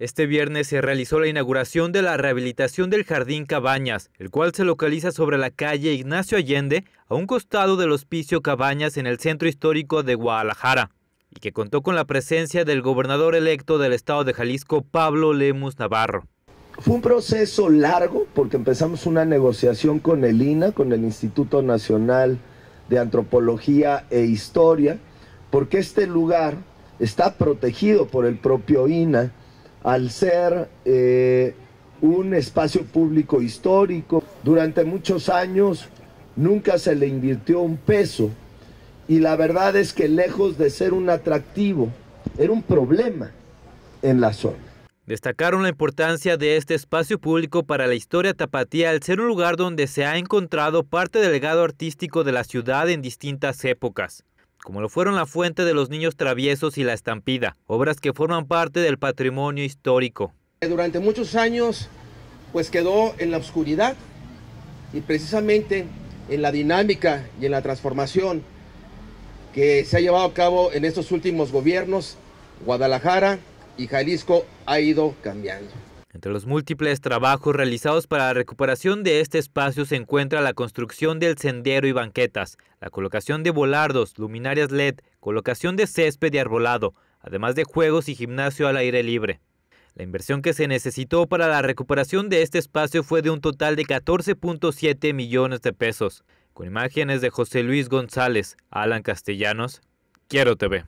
Este viernes se realizó la inauguración de la rehabilitación del Jardín Cabañas, el cual se localiza sobre la calle Ignacio Allende, a un costado del Hospicio Cabañas en el centro histórico de Guadalajara, y que contó con la presencia del gobernador electo del estado de Jalisco, Pablo Lemus Navarro. Fue un proceso largo porque empezamos una negociación con el INA, con el Instituto Nacional de Antropología e Historia, porque este lugar está protegido por el propio INA al ser eh, un espacio público histórico. Durante muchos años nunca se le invirtió un peso y la verdad es que lejos de ser un atractivo, era un problema en la zona. Destacaron la importancia de este espacio público para la historia tapatía al ser un lugar donde se ha encontrado parte del legado artístico de la ciudad en distintas épocas como lo fueron La Fuente de los Niños Traviesos y La Estampida, obras que forman parte del patrimonio histórico. Durante muchos años, pues quedó en la oscuridad y precisamente en la dinámica y en la transformación que se ha llevado a cabo en estos últimos gobiernos, Guadalajara y Jalisco ha ido cambiando. Entre los múltiples trabajos realizados para la recuperación de este espacio se encuentra la construcción del sendero y banquetas, la colocación de volardos, luminarias LED, colocación de césped y arbolado, además de juegos y gimnasio al aire libre. La inversión que se necesitó para la recuperación de este espacio fue de un total de 14.7 millones de pesos. Con imágenes de José Luis González, Alan Castellanos, Quiero TV.